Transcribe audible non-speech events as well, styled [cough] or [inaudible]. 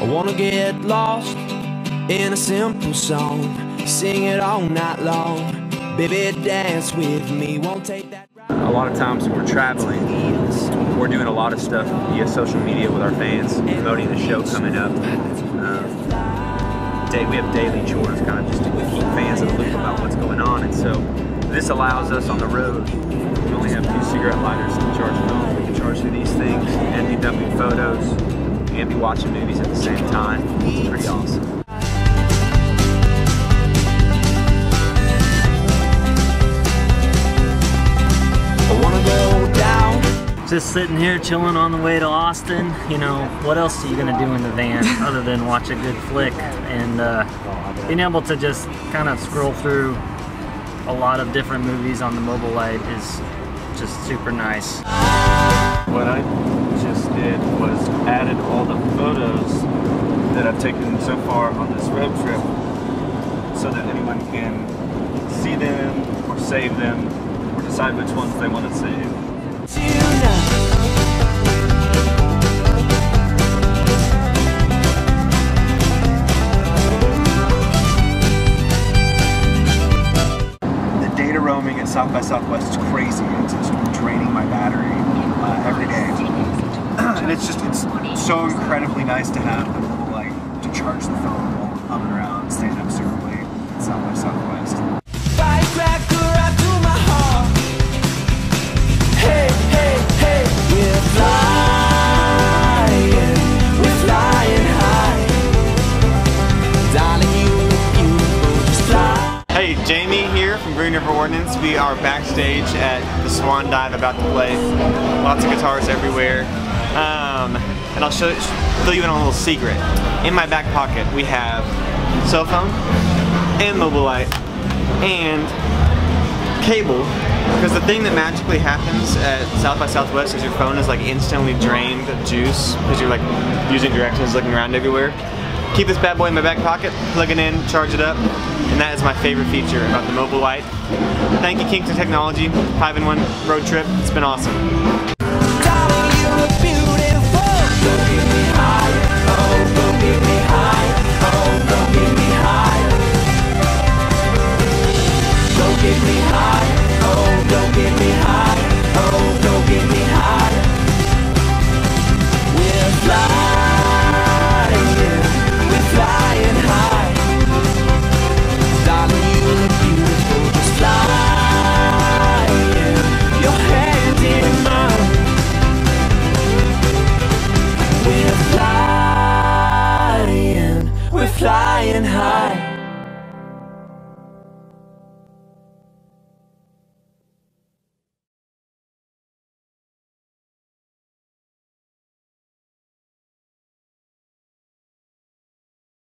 I wanna get lost in a simple song. Sing it all night long. Baby, dance with me. Won't take that. A lot of times when we're traveling, we're doing a lot of stuff via social media with our fans, promoting the show coming up. Um, day, we have daily chores, kind of just to keep fans in the loop about what's going on. And so this allows us on the road. We only have two cigarette lighters to charge phones. We can charge through these things, NDW photos, and be watching movies at the same time. It's pretty awesome. I wanna go down. just sitting here chilling on the way to Austin. You know, what else are you gonna do in the van [laughs] other than watch a good flick? And uh, being able to just kind of scroll through a lot of different movies on the MobileLite is just super nice. What I just did was added all the photos that I've taken so far on this road trip so that anyone can see them or save them or decide which ones they want to save. Tonight. the data roaming at South by Southwest is crazy. It's draining my battery uh, every day. and it's just, it's so incredibly nice to have the MobileLite to charge the phone while I'm around, staying up super late at South by Southwest. Firecracker up to my heart. Hey, hey, hey, we're flying, we're flying high. Darling, you, you will just fly. Hey, Jamie here from Green River Ordinance. We are backstage at the Swan Dive about to play. Lots of guitars everywhere. Um, and I'll show you fill you in on a little secret. In my back pocket we have cell phone and MobileLite and cable because the thing that magically happens at South by Southwest is your phone is like instantly drained of juice because you're like using directions looking around everywhere. Keep this bad boy in my back pocket, plug it in, charge it up, and that is my favorite feature about the MobileLite. Thank you Kingston Technology, 5 in 1 road trip, it's been awesome.